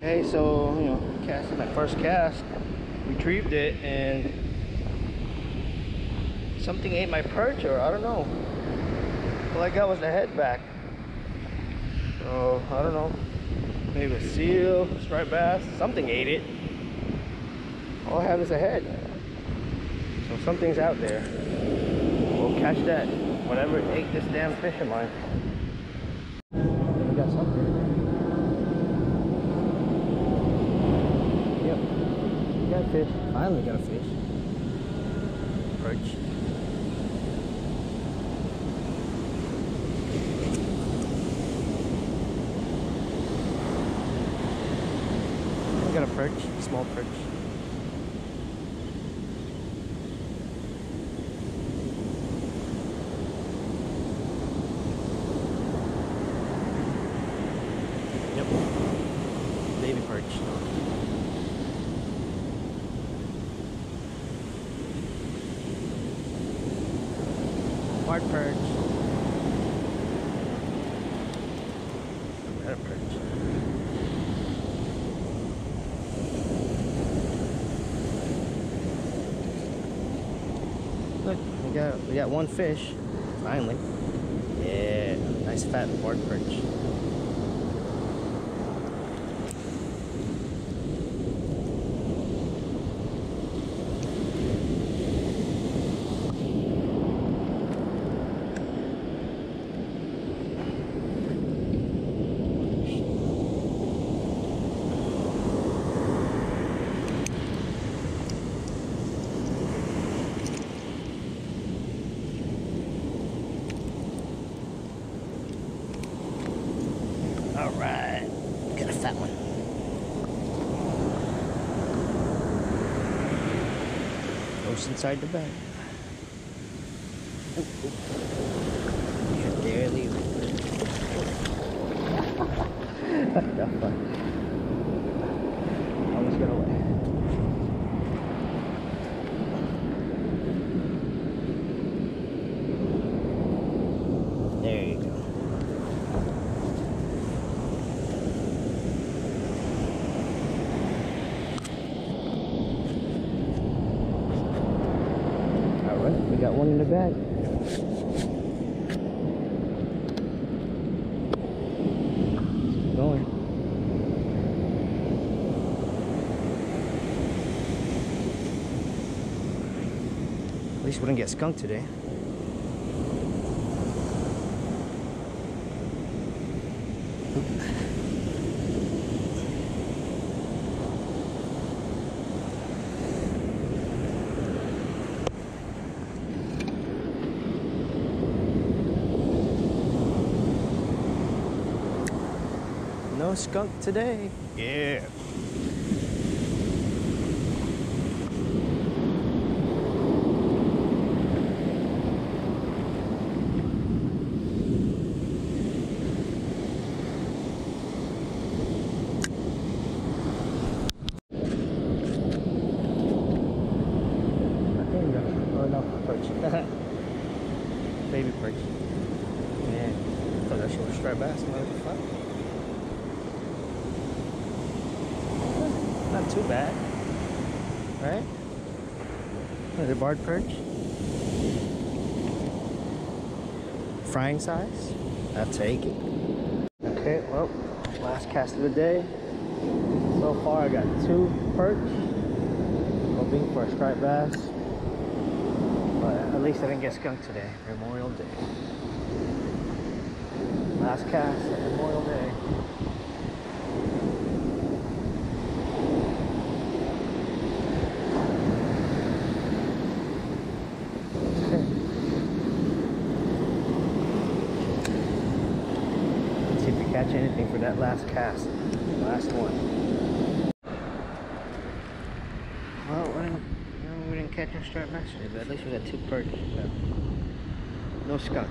Hey, so, you know, casted my first cast, retrieved it, and something ate my perch, or I don't know. All I got was the head back. So, I don't know. Maybe a seal, striped bass, something ate it. All I have is a head. So something's out there. We'll catch that. Whatever ate this damn fish of mine. We got something. Yep. We got fish. Finally got a fish. Perch. Got a perch, small perch. Yep. Baby perch. White perch. Look, we got we got one fish, finally. Yeah, nice fat barred perch. All right, got a fat one. Goes inside the bag. Yeah, there, leave That's fun. Almost got away. There you go. All right, we got one in the bag. Keep going. At least we didn't get skunked today. No skunk today. Yeah. I think we got a- no, perch. Baby perch. Man, I thought that shit was striped bass. Motherfucker. Too bad. Right? Another barred perch. Frying size. I'll take it. Okay, well, last cast of the day. So far I got two perch. Hoping for a striped bass. But at least I didn't get skunked today. Memorial Day. Last cast Memorial Day. Let's see if we catch anything for that last cast. Last one. Well, we didn't, we didn't catch a striped bass today, but at least we got two perch. So. No skunk.